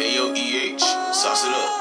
A O E H. Sauce it up.